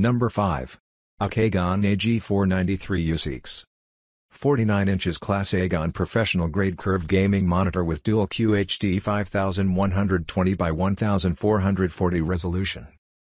Number 5. AOC Agon AG493 U6. 49 inches Class Agon professional grade curved gaming monitor with dual QHD 5120 by 1440 resolution.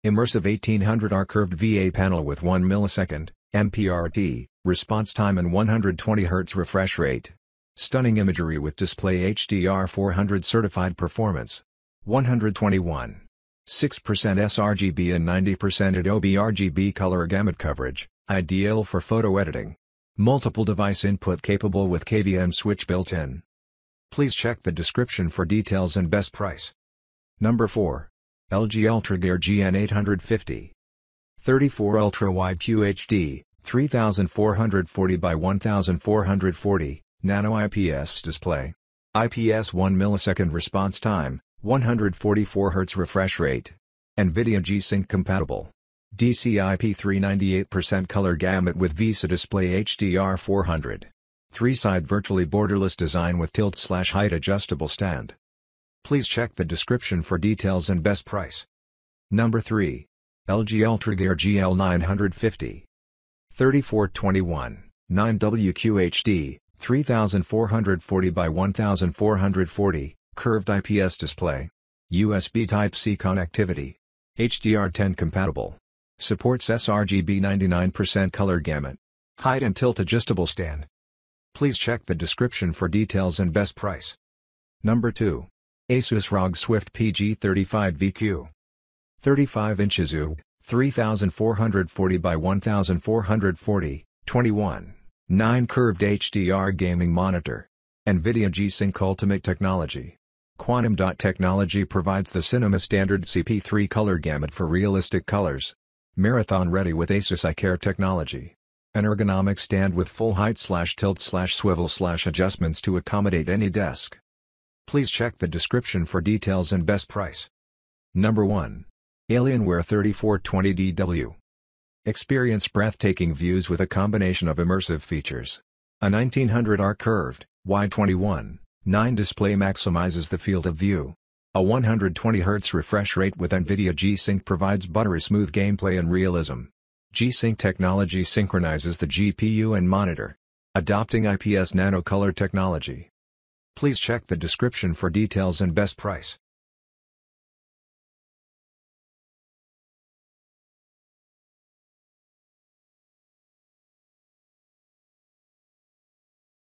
Immersive 1800R curved VA panel with 1 millisecond, MPRT, response time and 120 Hz refresh rate. Stunning imagery with display HDR 400 certified performance. 121. 6% sRGB and 90% Adobe RGB color gamut coverage, ideal for photo editing. Multiple device input capable with KVM switch built in. Please check the description for details and best price. Number 4. LG UltraGear GN850. 34 Ultra Wide QHD, 3440 by 1440, Nano IPS display. IPS 1 millisecond response time, 144 Hz refresh rate. NVIDIA G-Sync compatible. DCI-P3 98% color gamut with VESA display HDR 400. 3-side virtually borderless design with tilt-slash-height adjustable stand. Please check the description for details and best price. Number 3. LG UltraGear GL950. 3421, 9WQHD, 3440 by 1440, curved IPS display. USB Type-C connectivity. HDR10 compatible. Supports sRGB 99% color gamut. Height and tilt adjustable stand. Please check the description for details and best price. Number 2. Asus ROG Swift PG35VQ. 35 inches U, 3440 by 1440, 21. 9 curved HDR gaming monitor. NVIDIA G-Sync Ultimate Technology. Quantum Dot Technology provides the cinema standard CP3 color gamut for realistic colors. Marathon ready with Asus iCare technology. An ergonomic stand with full height slash tilt slash swivel slash adjustments to accommodate any desk. Please check the description for details and best price. Number 1. Alienware 3420DW. Experience breathtaking views with a combination of immersive features. A 1900R curved, wide 21, 9 display maximizes the field of view. A 120 Hz refresh rate with NVIDIA G-Sync provides buttery smooth gameplay and realism. G-Sync technology synchronizes the GPU and monitor. Adopting IPS nano color technology. Please check the description for details and best price.